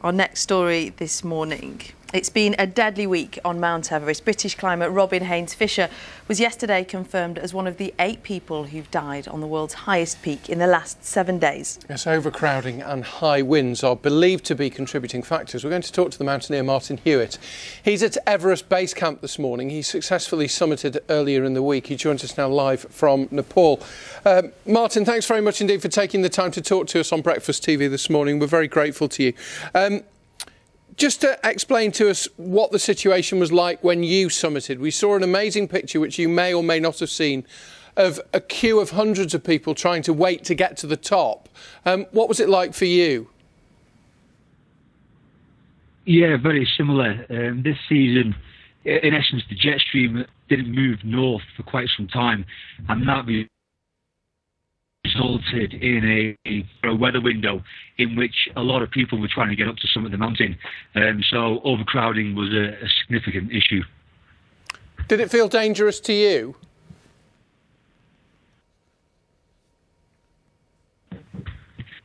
Our next story this morning. It's been a deadly week on Mount Everest. British climber Robin Haynes Fisher was yesterday confirmed as one of the eight people who've died on the world's highest peak in the last seven days. Yes, overcrowding and high winds are believed to be contributing factors. We're going to talk to the mountaineer Martin Hewitt. He's at Everest Base Camp this morning. He successfully summited earlier in the week. He joins us now live from Nepal. Um, Martin, thanks very much indeed for taking the time to talk to us on Breakfast TV this morning. We're very grateful to you. Um, just to explain to us what the situation was like when you summited. We saw an amazing picture, which you may or may not have seen, of a queue of hundreds of people trying to wait to get to the top. Um, what was it like for you? Yeah, very similar. Um, this season, in essence, the jet stream didn't move north for quite some time, and that resulted in a, a, weather window in which a lot of people were trying to get up to summit of the mountain. Um, so overcrowding was a, a, significant issue. Did it feel dangerous to you?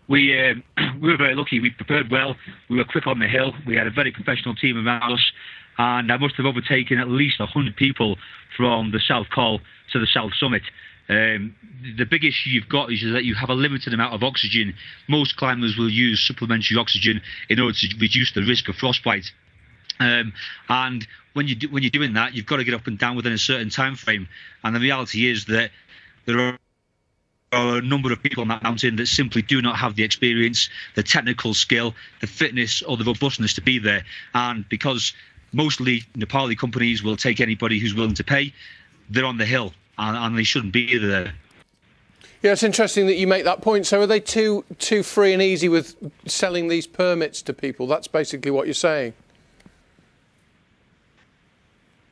We, um, we were very lucky. We prepared well. We were quick on the hill. We had a very professional team around us. And I must have overtaken at least 100 people from the South Col to the South Summit. Um, the big issue you've got is that you have a limited amount of oxygen. Most climbers will use supplementary oxygen in order to reduce the risk of frostbite. Um, and when you do, when you're doing that, you've got to get up and down within a certain time frame. And the reality is that there are are a number of people on that mountain that simply do not have the experience, the technical skill, the fitness, or the robustness to be there. And because mostly Nepali companies will take anybody who's willing to pay, they're on the hill and, and they shouldn't be there. Yeah, it's interesting that you make that point. So, are they too too free and easy with selling these permits to people? That's basically what you're saying.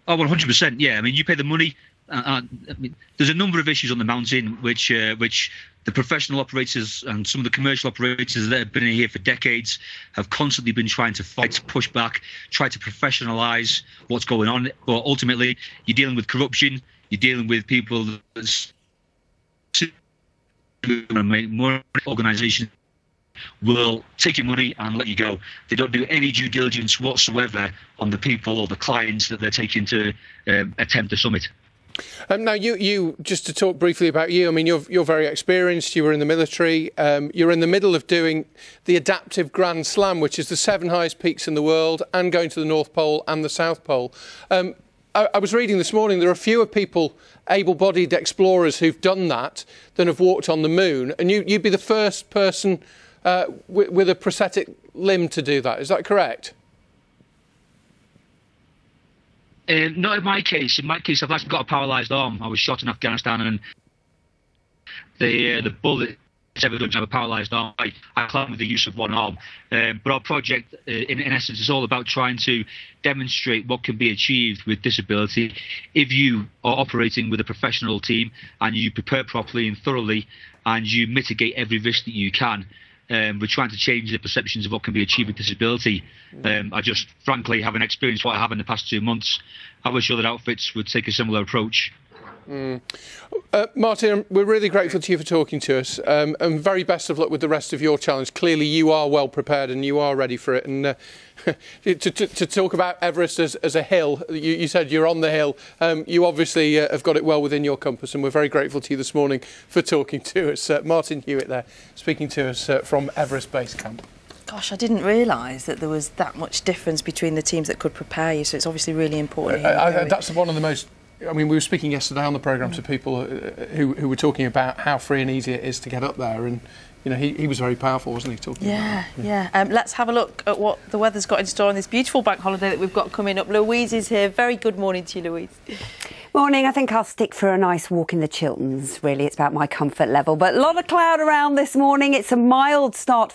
Oh, 100%. Yeah, I mean, you pay the money. Uh, uh, I mean, there's a number of issues on the mountain which uh, which the professional operators and some of the commercial operators that have been in here for decades have constantly been trying to fight, push back, try to professionalise what's going on. But ultimately, you're dealing with corruption you're dealing with people that make more organisations will take your money and let you go. They don't do any due diligence whatsoever on the people or the clients that they're taking to um, attempt the summit. Um, now, you, you just to talk briefly about you. I mean, you're you're very experienced. You were in the military. Um, you're in the middle of doing the adaptive Grand Slam, which is the seven highest peaks in the world, and going to the North Pole and the South Pole. Um, I, was reading this morning there are fewer people, able bodied explorers, who've done that than have walked on the moon. And you, would be the first person uh, with, with a prosthetic limb to do that. Is that correct? Uh, not in my case. In my case, I've actually got a paralysed arm. I was shot in Afghanistan, and the uh, the bullet have a paralysed arm. I, I climb with the use of one arm. Um, but our project, uh, in, in, essence, is all about trying to demonstrate what can be achieved with disability if you are operating with a professional team and you prepare properly and thoroughly and you mitigate every risk that you can. Um, we're trying to change the perceptions of what can be achieved with disability. Um, I just, frankly, haven't experienced what I have in the past two months. I wish other outfits would take a similar approach. Mm. Uh, Martin, we're really grateful to you for talking to us, um, and very best of luck with the rest of your challenge. Clearly, you are well prepared and you are ready for it. And uh, to, to, to, talk about Everest as, as a hill, you, you, said you're on the hill. Um, you obviously uh, have got it well within your compass, and we're very grateful to you this morning for talking to us. Uh, Martin Hewitt, there, speaking to us uh, from Everest Base Camp. Gosh, I didn't realise that there was that much difference between the teams that could prepare you. So it's obviously really important. Uh, I, that's one of the most I mean, we were speaking yesterday on the programme to people who, who were talking about how free and easy it is to get up there, and you know, he, he was very powerful, wasn't he? Talking yeah, about yeah. yeah. Um, let's have a look at what the weather's got in store on this beautiful bank holiday that we've got coming up. Louise is here. Very good morning to you, Louise. Morning. I think I'll stick for a nice walk in the Chilterns. Really, it's about my comfort level. But a lot of cloud around this morning. It's a mild start.